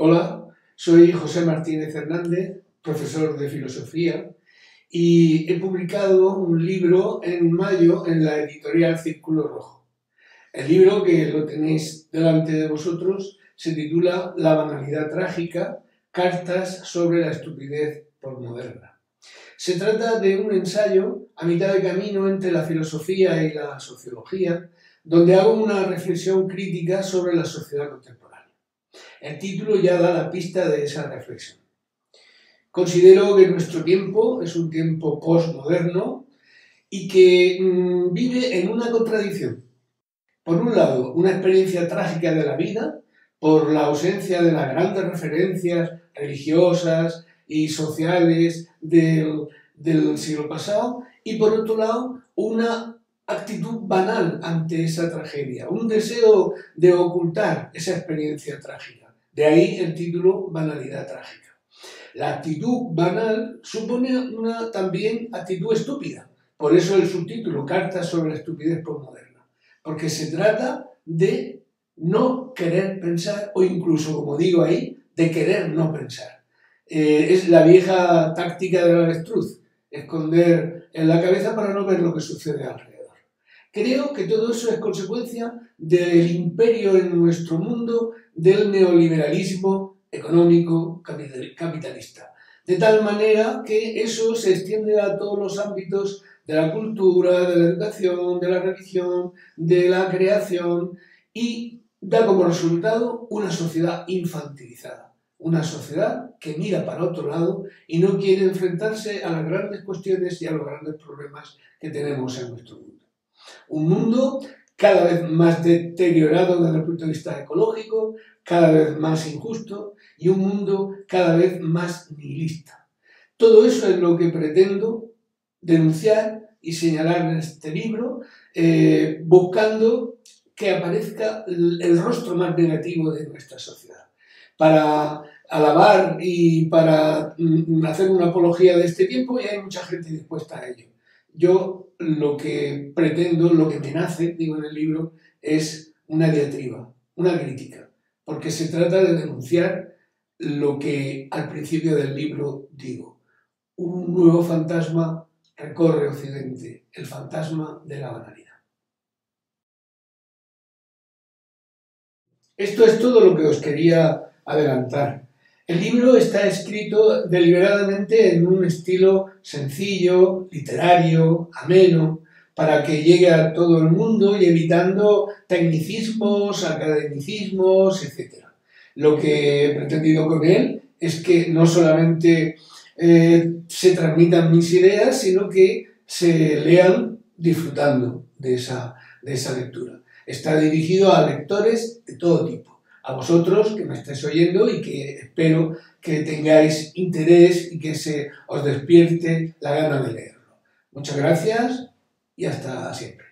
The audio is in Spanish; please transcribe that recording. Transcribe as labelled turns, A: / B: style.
A: Hola, soy José Martínez Hernández, profesor de filosofía, y he publicado un libro en mayo en la editorial Círculo Rojo. El libro, que lo tenéis delante de vosotros, se titula La banalidad trágica, cartas sobre la estupidez postmoderna. Se trata de un ensayo a mitad de camino entre la filosofía y la sociología, donde hago una reflexión crítica sobre la sociedad contemporánea. El título ya da la pista de esa reflexión. Considero que nuestro tiempo es un tiempo postmoderno y que mm, vive en una contradicción. Por un lado, una experiencia trágica de la vida, por la ausencia de las grandes referencias religiosas y sociales del, del siglo pasado, y por otro lado, una actitud banal ante esa tragedia, un deseo de ocultar esa experiencia trágica. De ahí el título Banalidad trágica. La actitud banal supone una también actitud estúpida. Por eso el subtítulo, Cartas sobre la estupidez postmoderna. Porque se trata de no querer pensar o incluso, como digo ahí, de querer no pensar. Eh, es la vieja táctica del avestruz, esconder en la cabeza para no ver lo que sucede alrededor. Creo que todo eso es consecuencia del imperio en nuestro mundo del neoliberalismo económico capitalista. De tal manera que eso se extiende a todos los ámbitos de la cultura, de la educación, de la religión, de la creación y da como resultado una sociedad infantilizada, una sociedad que mira para otro lado y no quiere enfrentarse a las grandes cuestiones y a los grandes problemas que tenemos en nuestro mundo. Un mundo cada vez más deteriorado desde el punto de vista ecológico, cada vez más injusto y un mundo cada vez más nihilista. Todo eso es lo que pretendo denunciar y señalar en este libro, eh, buscando que aparezca el rostro más negativo de nuestra sociedad. Para alabar y para mm, hacer una apología de este tiempo, y hay mucha gente dispuesta a ello. Yo lo que pretendo, lo que me nace, digo en el libro, es una diatriba, una crítica, porque se trata de denunciar lo que al principio del libro digo. Un nuevo fantasma recorre Occidente, el fantasma de la banalidad. Esto es todo lo que os quería adelantar. El libro está escrito deliberadamente en un estilo sencillo, literario, ameno, para que llegue a todo el mundo y evitando tecnicismos, academicismos, etc. Lo que he pretendido con él es que no solamente eh, se transmitan mis ideas, sino que se lean disfrutando de esa, de esa lectura. Está dirigido a lectores de todo tipo a vosotros que me estáis oyendo y que espero que tengáis interés y que se os despierte la gana de leerlo. Muchas gracias y hasta siempre.